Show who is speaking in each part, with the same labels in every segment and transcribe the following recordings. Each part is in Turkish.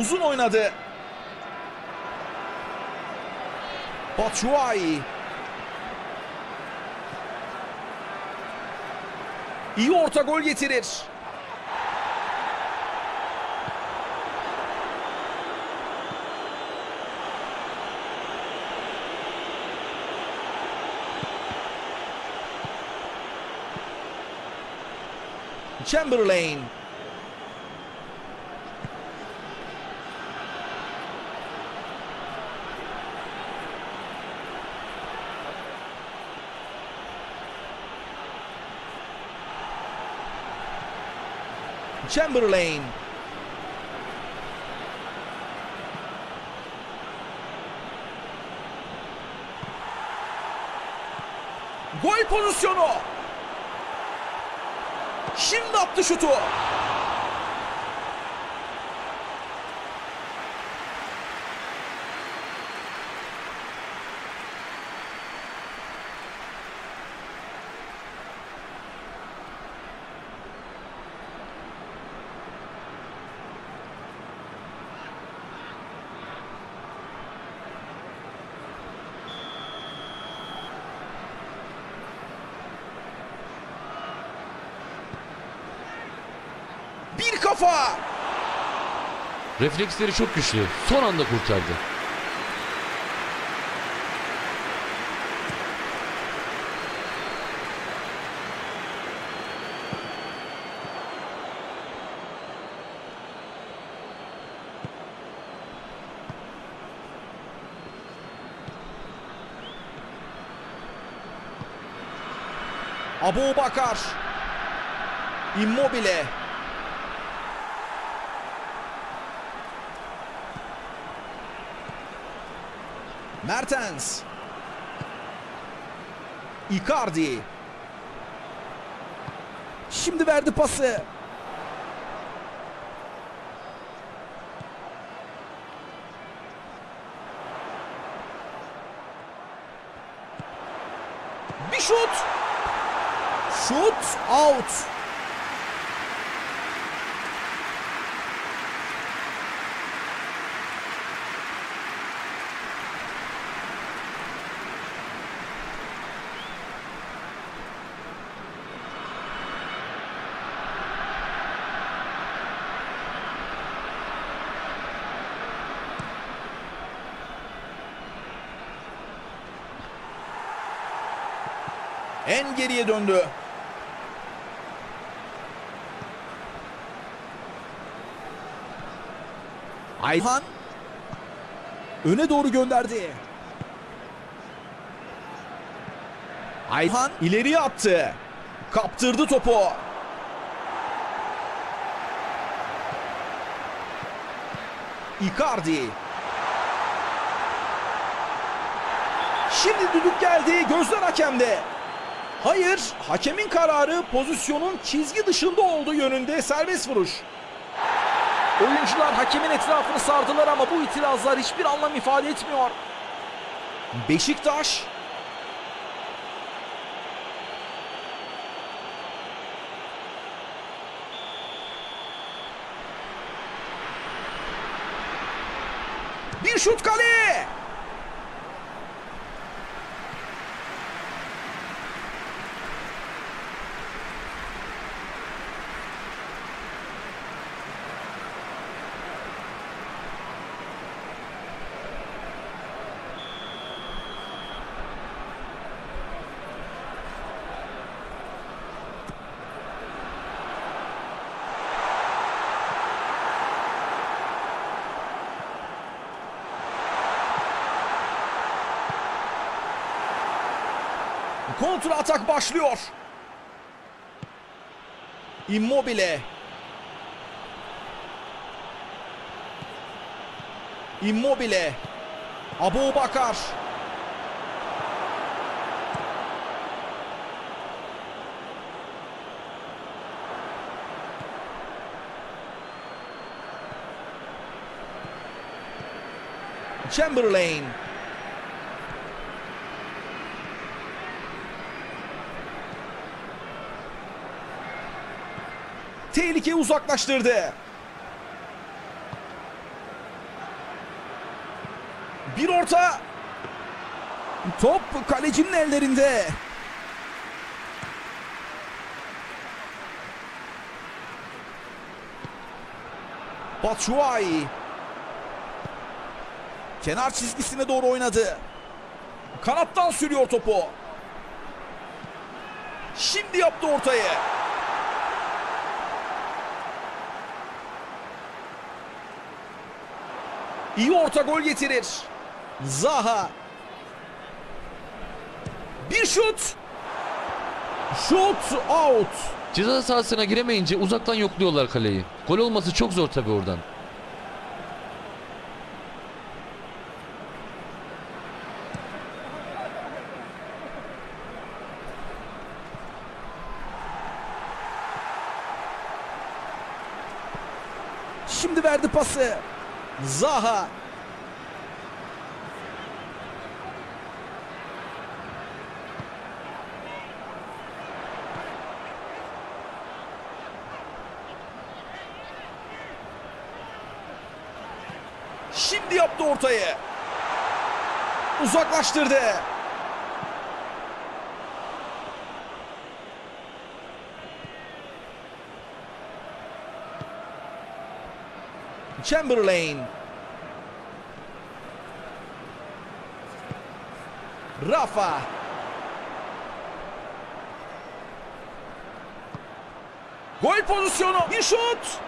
Speaker 1: Uzun oynadı. Batshuayi. İyi orta gol getirir. Chamberlain. Chamberlain. Gol pozisyonu. Şimdi attı şutu. Bir kafa.
Speaker 2: Refleksleri çok güçlü. Son anda kurtardı.
Speaker 1: Abu Bakar. Immobile. Mertens. Icardi. Şimdi verdi pası. Bir şut. Şut out. En geriye döndü. Ayhan öne doğru gönderdi. Ayhan ileriye attı. Kaptırdı topu. Icardi. Şimdi düdük geldi. Gözler hakemde. Hayır, hakemin kararı pozisyonun çizgi dışında olduğu yönünde serbest vuruş. Oyuncular hakemin etrafını sardılar ama bu itirazlar hiçbir anlam ifade etmiyor. Beşiktaş Bir şut kale. Kontra atak başlıyor. Immobile. Immobile. Abu Bakar. Chamberlain. Tehlikeyi uzaklaştırdı. Bir orta. Top kalecinin ellerinde. Batshuayi. Kenar çizgisine doğru oynadı. Kanattan sürüyor topu. Şimdi yaptı ortayı. İyi orta gol getirir. Zaha. Bir şut. Şut out.
Speaker 2: Ceza sahasına giremeyince uzaktan yokluyorlar kaleyi. Gol olması çok zor tabii oradan.
Speaker 1: Şimdi verdi pası. Zaha. Şimdi yaptı ortayı. Uzaklaştırdı. Chamberlain. Rafa. Gol pozisyonu. Bir şut.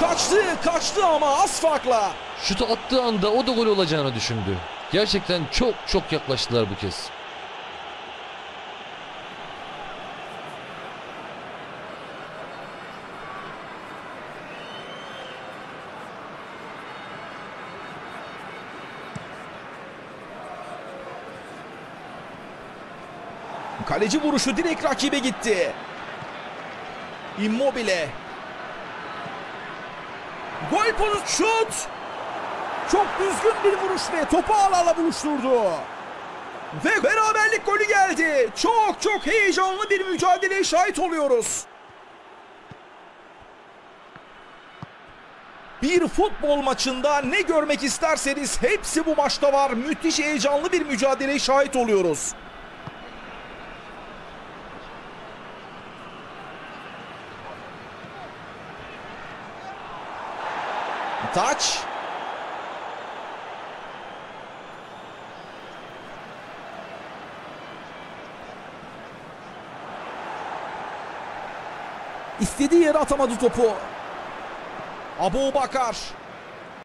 Speaker 1: Kaçtı, kaçtı ama az farkla.
Speaker 2: Şutu attığı anda o da gol olacağını düşündü. Gerçekten çok çok yaklaştılar bu kez.
Speaker 1: Kaleci vuruşu direkt rakibe gitti. Immobile. Gol pozisyonu. Şut. Çok düzgün bir vuruş ve topu ağlarla buluşturdu. Ve beraberlik golü geldi. Çok çok heyecanlı bir mücadeleye şahit oluyoruz. Bir futbol maçında ne görmek isterseniz hepsi bu maçta var. Müthiş heyecanlı bir mücadeleye şahit oluyoruz. Taç. İstediği yere atamadı topu. Abu Bakar.